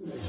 Yeah.